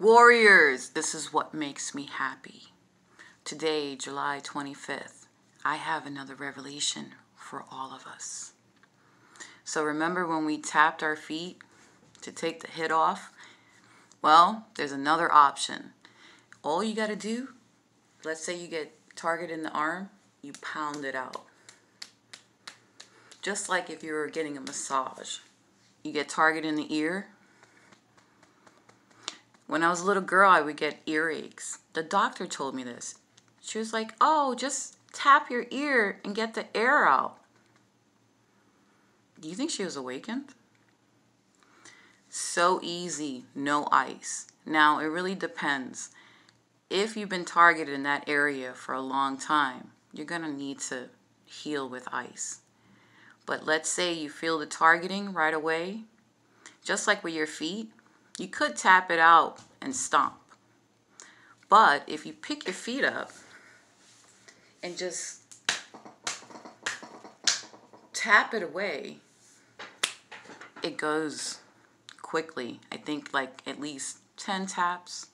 Warriors, this is what makes me happy. Today, July 25th, I have another revelation for all of us. So remember when we tapped our feet to take the hit off? Well, there's another option. All you got to do, let's say you get target in the arm, you pound it out. Just like if you were getting a massage. You get target in the ear, when I was a little girl, I would get earaches. The doctor told me this. She was like, oh, just tap your ear and get the air out. Do you think she was awakened? So easy, no ice. Now, it really depends. If you've been targeted in that area for a long time, you're going to need to heal with ice. But let's say you feel the targeting right away, just like with your feet, you could tap it out and stomp. But if you pick your feet up and just tap it away, it goes quickly. I think like at least 10 taps